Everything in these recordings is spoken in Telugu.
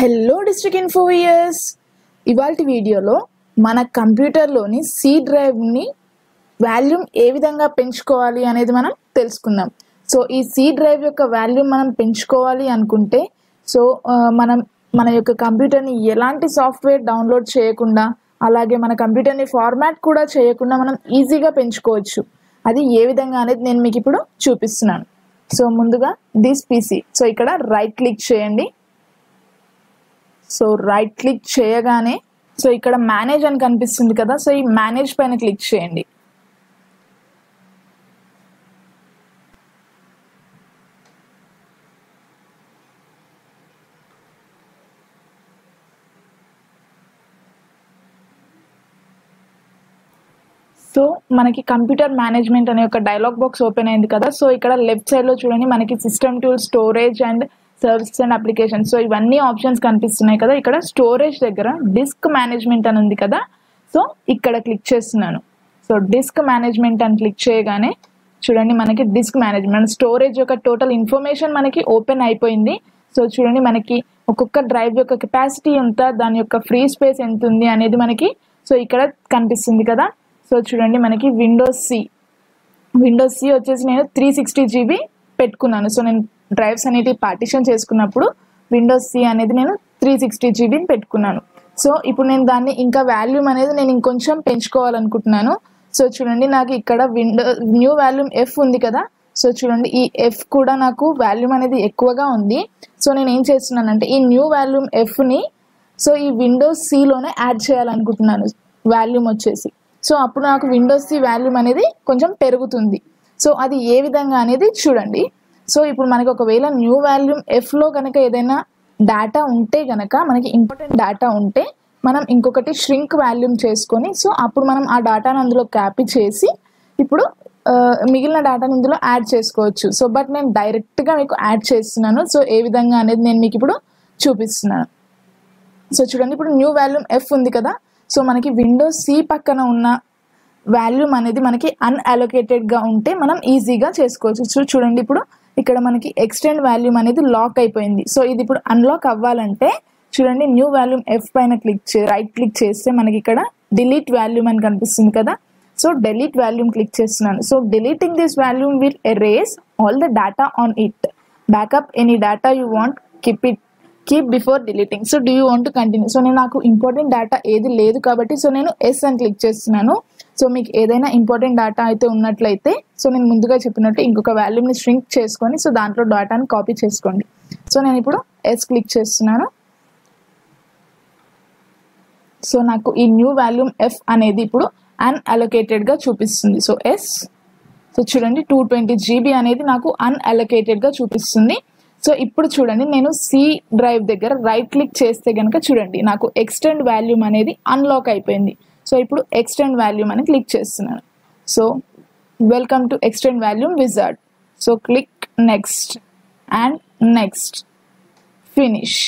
హలో డిస్ట్రిక్ట్ ఇన్ఫోయర్స్ ఇవాళ వీడియోలో మన కంప్యూటర్లోని సి డ్రైవ్ని వాల్యూమ్ ఏ విధంగా పెంచుకోవాలి అనేది మనం తెలుసుకుందాం. సో ఈ సి డ్రైవ్ యొక్క వాల్యూమ్ మనం పెంచుకోవాలి అనుకుంటే సో మనం మన యొక్క కంప్యూటర్ని ఎలాంటి సాఫ్ట్వేర్ డౌన్లోడ్ చేయకుండా అలాగే మన కంప్యూటర్ని ఫార్మాట్ కూడా చేయకుండా మనం ఈజీగా పెంచుకోవచ్చు. అది ఏ విధంగా అనేది నేను మీకు ఇప్పుడు చూపిస్తున్నాను. సో ముందుగా దిస్ పీసీ సో ఇక్కడ రైట్ క్లిక్ చేయండి. సో రైట్ క్లిక్ చేయగానే సో ఇక్కడ మేనేజ్ అని కనిపిస్తుంది కదా సో ఈ మేనేజ్ పైన క్లిక్ చేయండి. సో మనకి కంప్యూటర్ మేనేజ్మెంట్ అనే ఒక డైలాగ్ బాక్స్ ఓపెన్ అయింది కదా సో ఇక్కడ లెఫ్ట్ సైడ్లో చూడండి మనకి system tool storage and services and application so ఇవన్నీ ఆప్షన్స్ కనిపిస్తున్నాయి కదా. ఇక్కడ స్టోరేజ్ దగ్గర డిస్క్ మేనేజ్మెంట్ అని ఉంది కదా. సో ఇక్కడ క్లిక్ చేస్తున్నాను. సో డిస్క్ మేనేజ్మెంట్ అని క్లిక్ చేయగానే చూడండి మనకి డిస్క్ మేనేజ్మెంట్ స్టోరేజ్ యొక్క టోటల్ ఇన్ఫర్మేషన్ మనకి ఓపెన్ అయిపోయింది. సో చూడండి మనకి ఒక్కొక్క డ్రైవ్ యొక్క కెపాసిటీ ఎంత దాని యొక్క ఫ్రీ స్పేస్ ఎంత ఉంది అనేది మనకి సో ఇక్కడ కనిపిస్తుంది కదా. సో చూడండి మనకి విండోస్ సి విండోస్ సి వచ్చేసి నేను త్రీ సిక్స్టీ జీబీ పెట్టుకున్నాను. సో నేను డ్రైవ్స్ అనేటివి పార్టిషన్ చేసుకున్నప్పుడు విండోస్ సి అనేది నేను త్రీ సిక్స్టీ జీబీని పెట్టుకున్నాను. సో ఇప్పుడు నేను దాన్ని ఇంకా వాల్యూమ్ అనేది నేను ఇంకొంచెం పెంచుకోవాలనుకుంటున్నాను. సో చూడండి నాకు ఇక్కడ విండో న్యూ వాల్యూమ్ ఎఫ్ ఉంది కదా. సో చూడండి ఈ ఎఫ్ కూడా నాకు వాల్యూమ్ అనేది ఎక్కువగా ఉంది. సో నేను ఏం చేస్తున్నానంటే ఈ న్యూ వాల్యూమ్ ఎఫ్ని సో ఈ విండోస్ సిలోనే యాడ్ చేయాలనుకుంటున్నాను. వాల్యూమ్ వచ్చేసి. సో అప్పుడు నాకు విండోస్ సి వాల్యూమ్ అనేది కొంచెం పెరుగుతుంది. సో అది ఏ విధంగా అనేది చూడండి. సో ఇప్పుడు మనకి ఒకవేళ న్యూ వాల్యూమ్ ఎఫ్లో కనుక ఏదైనా డేటా ఉంటే గనక మనకి ఇంపార్టెంట్ డేటా ఉంటే మనం ఇంకొకటి ష్రింక్ వాల్యూమ్ చేసుకొని సో అప్పుడు మనం ఆ డేటాను అందులో క్యాపీ చేసి ఇప్పుడు మిగిలిన డేటాని ఇందులో యాడ్ చేసుకోవచ్చు. సో బట్ నేను డైరెక్ట్గా మీకు యాడ్ చేస్తున్నాను. సో ఏ విధంగా అనేది నేను మీకు ఇప్పుడు చూపిస్తున్నాను. సో చూడండి ఇప్పుడు న్యూ వాల్యూమ్ ఎఫ్ ఉంది కదా. సో మనకి విండోస్ సి పక్కన ఉన్న వాల్యూమ్ అనేది మనకి అన్అలొకేటెడ్గా ఉంటే మనం ఈజీగా చేసుకోవచ్చు. సో చూడండి ఇప్పుడు ఇక్కడ మనకి ఎక్స్టెండ్ వాల్యూమ్ అనేది లాక్ అయిపోయింది. సో ఇది ఇప్పుడు అన్లాక్ అవ్వాలంటే చూడండి న్యూ వాల్యూమ్ ఎఫ్ పైన క్లిక్ చే రైట్ క్లిక్ చేస్తే మనకి ఇక్కడ డిలీట్ వాల్యూమ్ అని కనిపిస్తుంది కదా. సో డిలీట్ వాల్యూమ్ క్లిక్ చేస్తున్నాను. So deleting this volume will erase all the data on it backup any data you want keep it keep before deleting so do you want to continue so నేను నాకు ఇంపార్టెంట్ డేటా ఏది లేదు కాబట్టి సో నేను ఎస్ అని క్లిక్ చేస్తున్నాను. సో మీకు ఏదైనా ఇంపార్టెంట్ డేటా అయితే ఉన్నట్లయితే సో నేను ముందుగా చెప్పినట్టు ఇంకొక వాల్యూని స్ట్రింక్ చేసుకొని సో దాంట్లో డేటాని కాపీ చేసుకోండి. సో నేను ఇప్పుడు ఎస్ క్లిక్ చేస్తున్నాను. సో నాకు ఈ న్యూ వాల్యూమ్ ఎఫ్ అనేది ఇప్పుడు అన్అలొకేటెడ్గా చూపిస్తుంది. సో ఎస్ సో చూడండి టూ ట్వంటీ జీబీ అనేది నాకు అన్అలొకేటెడ్గా చూపిస్తుంది. సో ఇప్పుడు చూడండి నేను సి డ్రైవ్ దగ్గర రైట్ క్లిక్ చేస్తే కనుక చూడండి నాకు ఎక్స్టెండ్ వాల్యూమ్ అనేది అన్లాక్ అయిపోయింది. సో ఇప్పుడు ఎక్స్టెండ్ వాల్యూమ్ అని క్లిక్ చేస్తున్నాను. So welcome to extend volume wizard so click next and next finish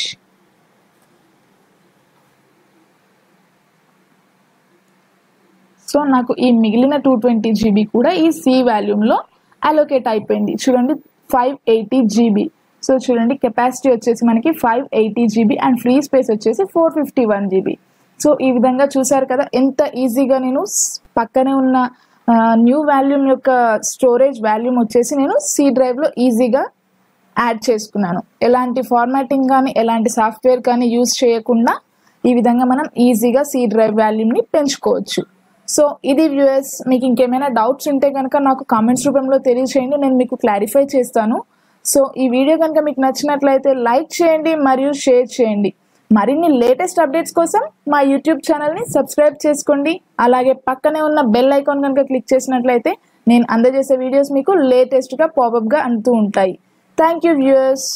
so నాకు ఈ మిగిలిన టూ ట్వంటీ జీబీ కూడా ఈ సి వాల్యూమ్లో అలోకేట్ అయిపోయింది. చూడండి ఫైవ్ ఎయిటీ జీబీ సో చూడండి కెపాసిటీ వచ్చేసి మనకి five eighty GB and free space వచ్చేసి four fifty one GB so ఈ విధంగా చూసారు కదా ఎంత ఈజీగా నేను పక్కనే ఉన్న న్యూ వాల్యూమ్ యొక్క స్టోరేజ్ వాల్యూమ్ వచ్చేసి నేను సి డ్రైవ్లో ఈజీగా యాడ్ చేసుకున్నాను. ఎలాంటి ఫార్మాటింగ్ కానీ ఎలాంటి సాఫ్ట్వేర్ కానీ యూజ్ చేయకుండా ఈ విధంగా మనం ఈజీగా సి డ్రైవ్ వాల్యూమ్ని పెంచుకోవచ్చు. సో ఇది వ్యూఎస్ మీకు ఇంకేమైనా డౌట్స్ ఉంటే కనుక నాకు కామెంట్స్ రూపంలో తెలియచేయండి నేను మీకు క్లారిఫై చేస్తాను. సో ఈ వీడియో కనుక మీకు నచ్చినట్లయితే లైక్ చేయండి మరియు షేర్ చేయండి. మరిన్ని లేటెస్ట్ అప్డేట్స్ కోసం మా యూట్యూబ్ ఛానల్ని సబ్స్క్రైబ్ చేసుకోండి. అలాగే పక్కనే ఉన్న బెల్ ఐకాన్ కనుక క్లిక్ చేసినట్లయితే నేను అందజేసే వీడియోస్ మీకు లేటెస్ట్గా పాపప్గా అందుతూ ఉంటాయి. Thank you viewers